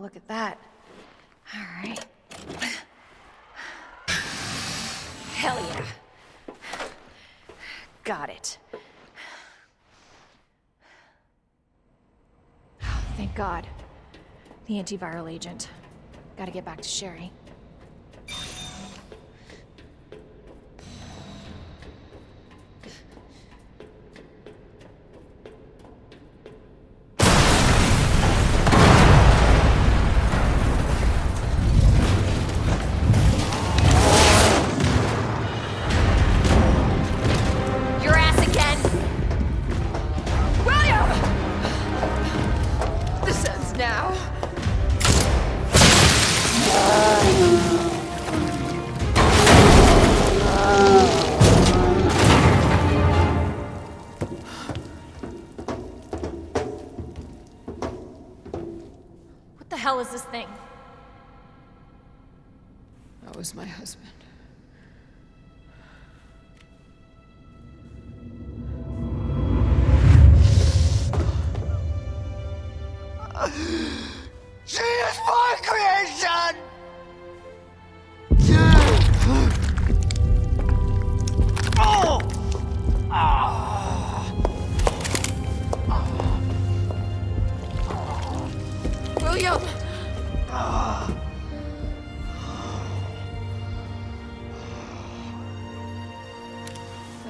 Look at that. All right. Hell yeah. Got it. Oh, thank God. The antiviral agent. Gotta get back to Sherry. Hell is this thing? That was my husband.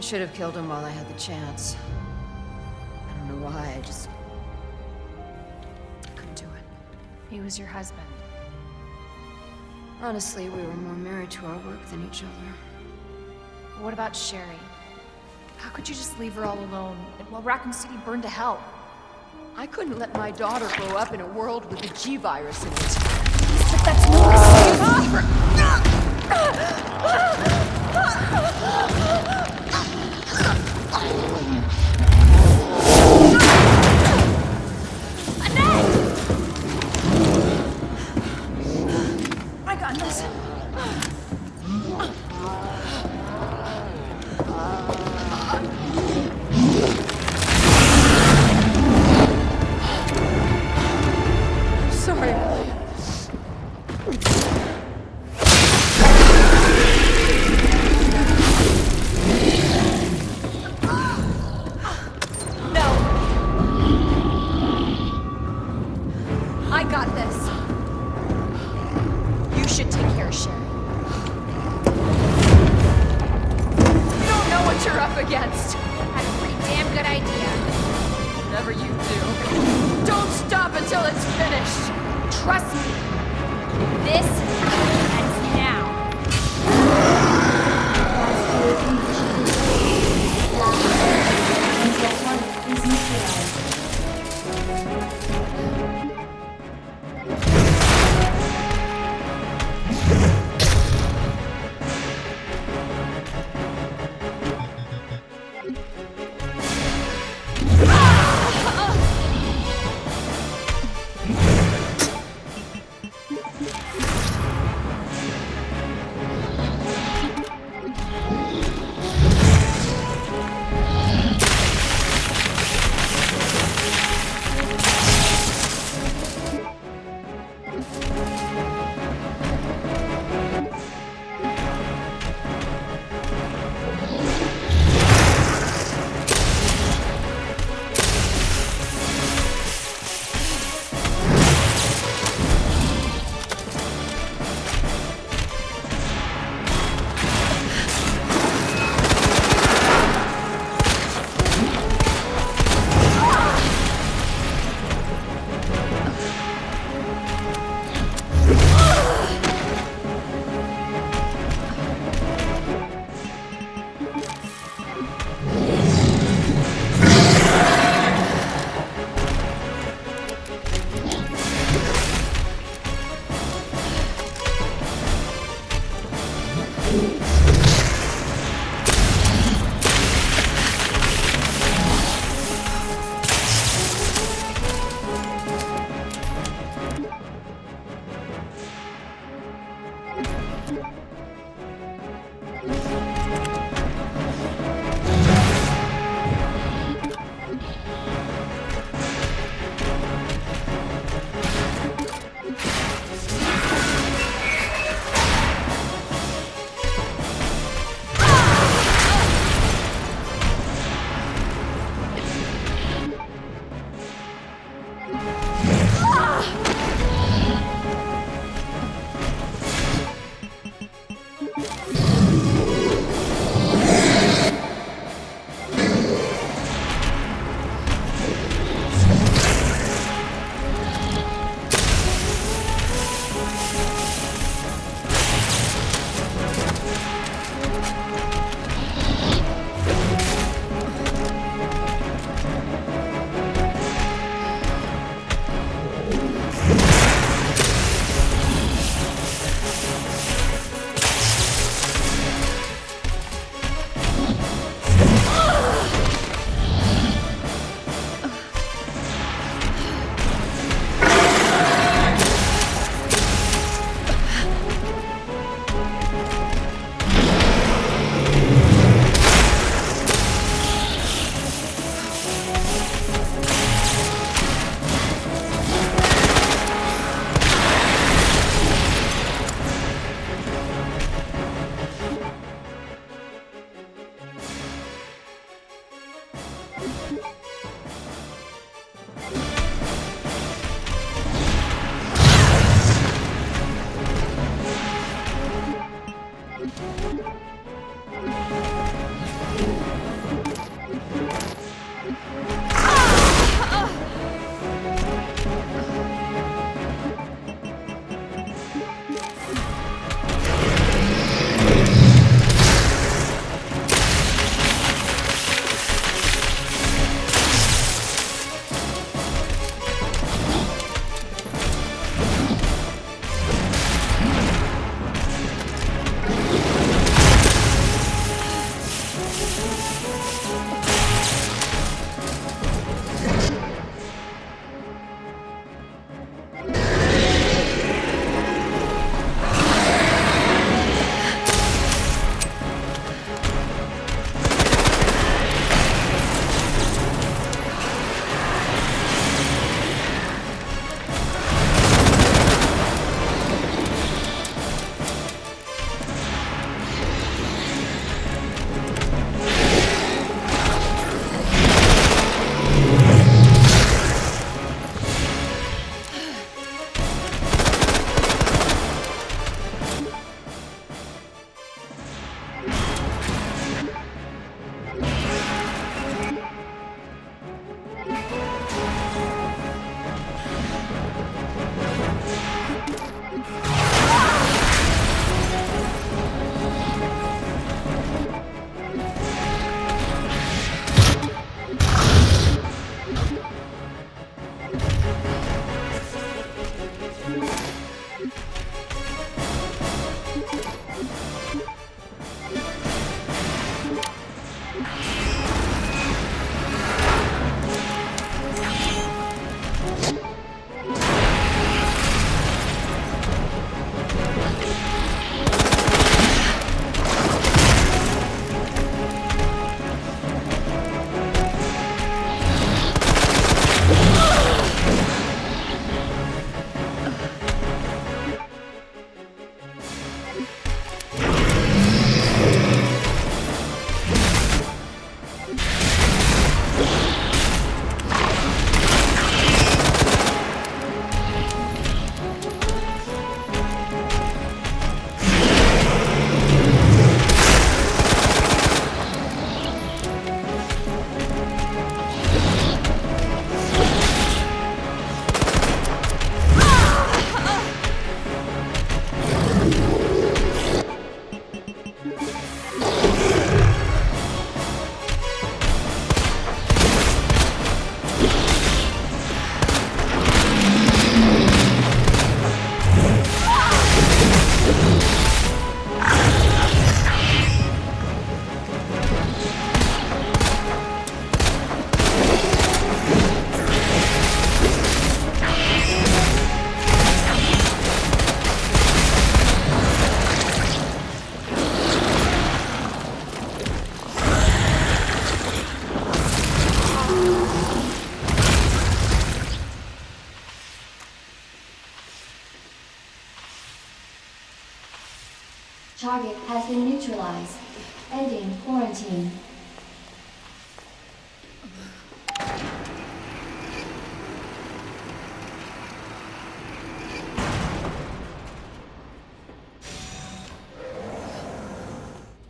Should have killed him while I had the chance. I don't know why, I just... couldn't do it. He was your husband. Honestly, we were more married to our work than each other. What about Sherry? How could you just leave her all alone while Raccoon City burned to hell? I couldn't let my daughter grow up in a world with a G-virus in it. But that's no excuse.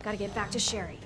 Gotta get back to Sherry.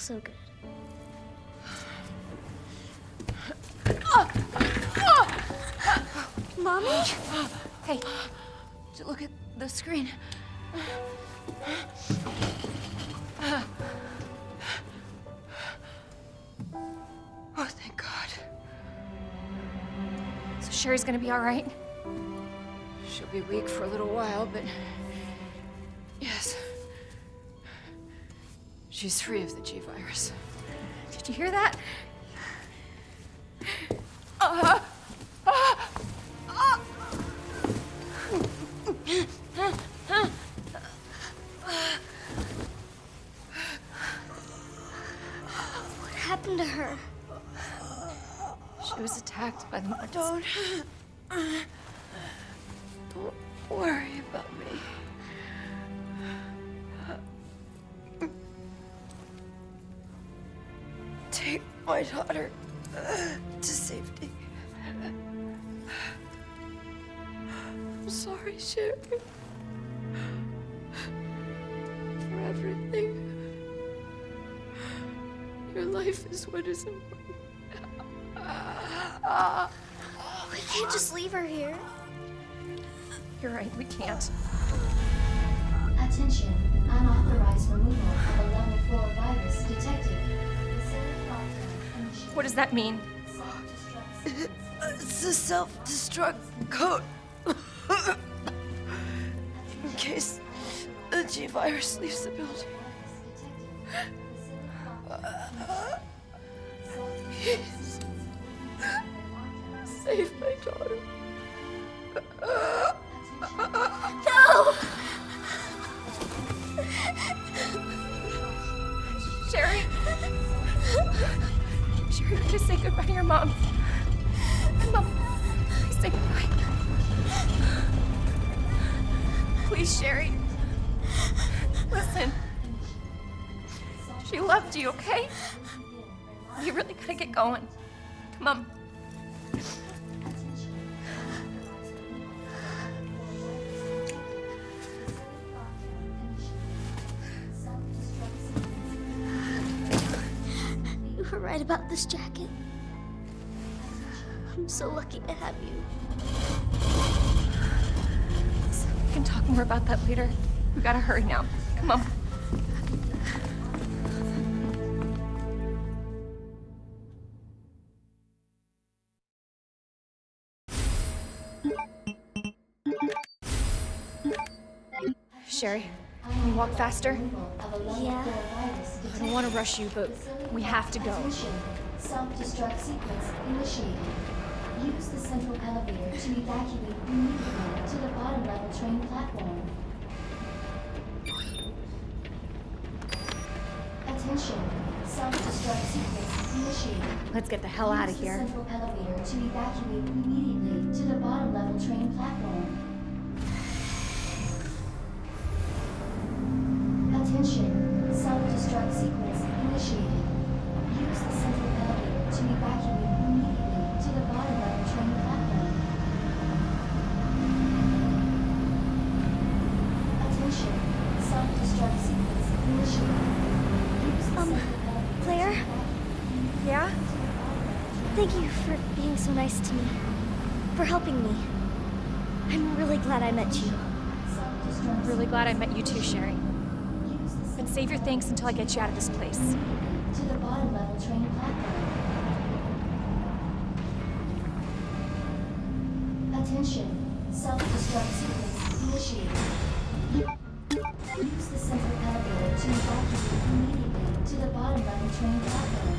Look so good. Mommy? Hey, look at the screen. Oh, thank God. So Sherry's gonna be all right? She'll be weak for a little while, but She's free of the G virus. Did you hear that? What happened to her? She was attacked by the monsters. Don't. Don't life is what is important. We can't just leave her here. You're right, we can't. Attention. Unauthorized removal of a level 4 virus detected. Facility lockdown initiated. What does that mean? It's a self-destruct code. In case the G virus leaves the building. Please. Save my daughter. Going. Come on. You were right about this jacket. I'm so lucky to have you. We can talk more about that later. We gotta hurry now. Come on. Sherry, can you walk faster? Removal of a level Yeah. I don't want to rush you, but we have to go. Attention. Self-destruct sequence initiated. Use the central elevator to evacuate immediately to the bottom level train platform. Attention. Self-destruct sequence initiated. Let's get the hell out of Use the here. central elevator to evacuate immediately to the bottom level train platform. Attention. Self-destruct sequence initiated. Use the central elevator to evacuate immediately to the bottom of the train platform. Attention. Self-destruct sequence initiated. Use the Um, central Claire? Yeah? Thank you for being so nice to me. For helping me. I'm really glad I met you. I'm really glad I met you too, Sherry. Save your thanks until I get you out of this place. to the bottom level train platform. Attention, self-destruct sequence initiated. Use the central elevator to evacuate immediately to the bottom level train platform.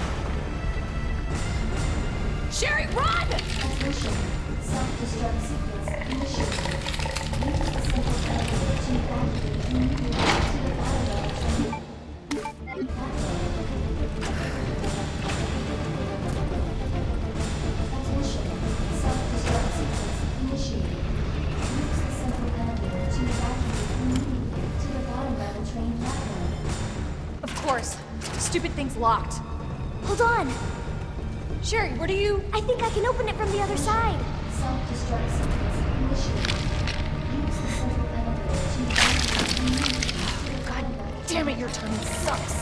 locked. Hold on. Sherry, what are you? I think I can open it from the other side. Self-destruct sequence initiated. Use the central elevator to... God damn it, your turn sucks.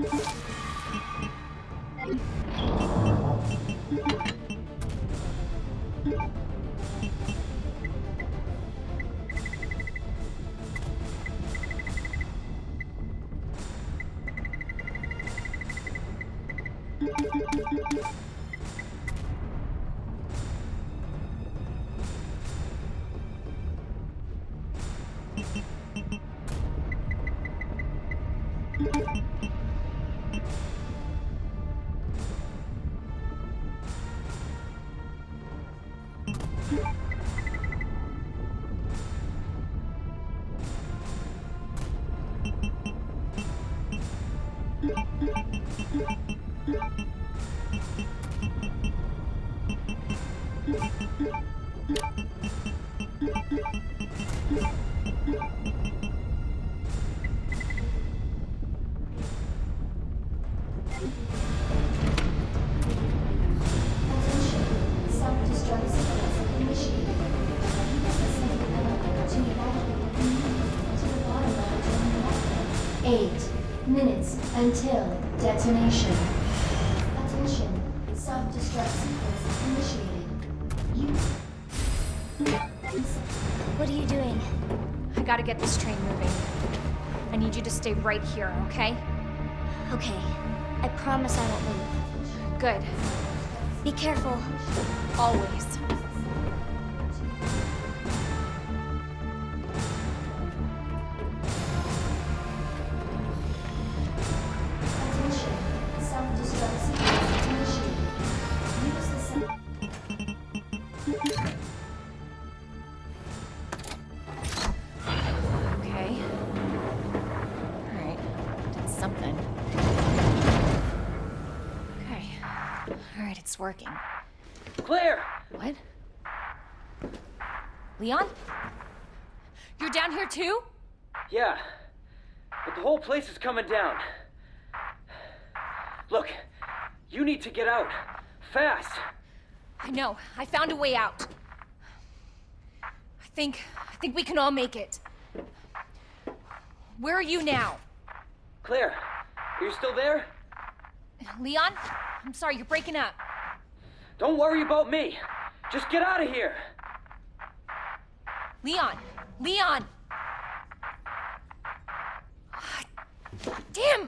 Thank you. until detonation. Attention, self-destruct sequence initiated. You... What are you doing? I gotta get this train moving. I need you to stay right here, okay? Okay. I promise I won't move. Good. Be careful. Always. I found a way out. I think. I think we can all make it. Where are you now? Claire, are you still there? Leon? I'm sorry, you're breaking up. Don't worry about me. Just get out of here. Leon! Leon! Ah, damn!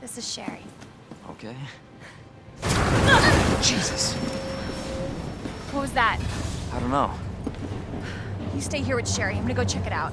This is Sherry. Okay. Jesus! What was that? I don't know. You stay here with Sherry. I'm gonna go check it out.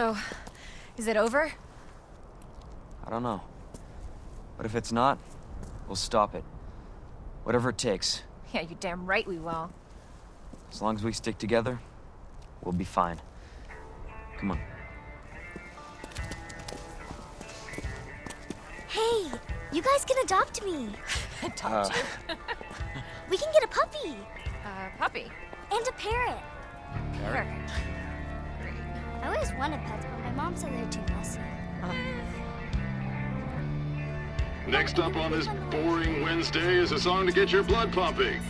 So, is it over? I don't know. But if it's not, we'll stop it. Whatever it takes. Yeah, you damn right we will. As long as we stick together, we'll be fine. Come on. Hey, you guys can adopt me. Adopt uh, We can get a puppy Uh, puppy. and a parrot. Parrot. I always wanted pets, but my mom said they're too messy. Next up on this boring Wednesday is a song to get your blood pumping.